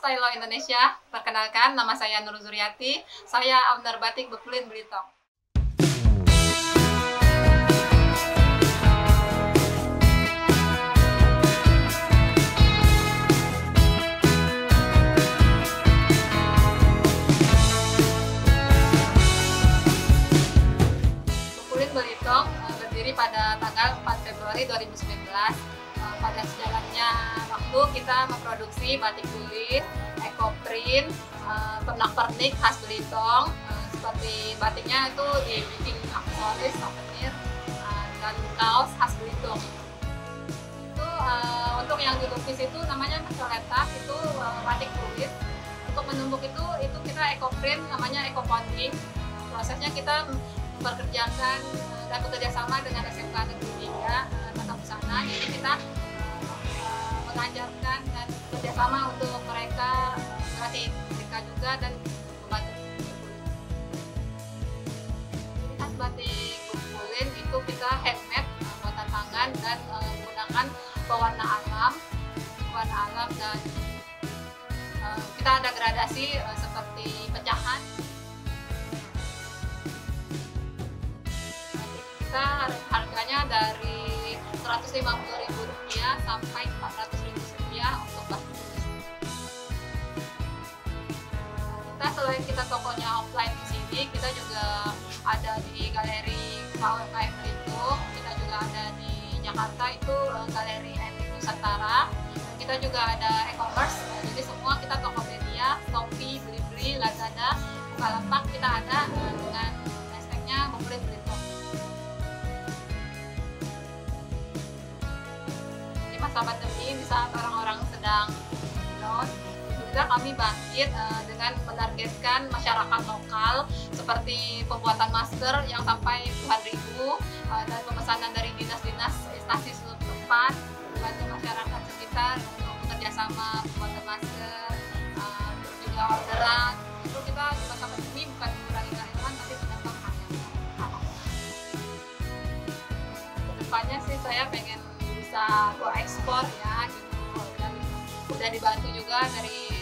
Stylo Indonesia, perkenalkan nama saya Nur Zuriati, saya owner batik Bekulin Belitung. Bekulin Belitung eh, berdiri pada tanggal 4 Februari 2019 Eh, pada sejalannya waktu kita memproduksi batik tulis, ekoprint, pernak-pernik khas Belitung uh, seperti batiknya itu dibikin aksesoris, souvenir, dan kaos khas Belitung. Itu untuk yang dilukis itu namanya mencoletak itu batik tulis. Untuk menumbuk itu itu kita ekoprint namanya ekoponding. Prosesnya kita memperkerjakan dan bekerja sama dengan SMK Negeri 3 kita uh, mengajarkan dan kerjasama untuk mereka melatih mereka juga dan membantu. Jadi khas batik kukulin itu kita handmade buatan tangan dan uh, menggunakan pewarna alam, pewarna alam dan uh, kita ada gradasi uh, seperti pecahan. Kita dari Rp150.000 sampai Rp400.000 untuk batik tulis. Kita selain kita tokonya offline di sini, kita juga ada di galeri KUMKM Belitung, kita juga ada di Jakarta itu eh, galeri Etik Nusantara. Kita juga ada e-commerce, jadi semua kita Tokopedia, Shopee, Blibli, Lazada, Bukalapak kita ada masa pandemi di saat orang-orang sedang down juga kami bangkit uh, dengan menargetkan masyarakat lokal seperti pembuatan masker yang sampai puluhan ribu uh, dan pemesanan dari dinas-dinas instansi setempat membantu masyarakat sekitar untuk bekerja sama pembuatan masker uh, juga orderan. Itu kita di masa pandemi bukan mengurangi karyawan tapi menambah karyawan ke depannya sih saya pengen bisa go ekspor ya gitu. Dan udah dibantu juga dari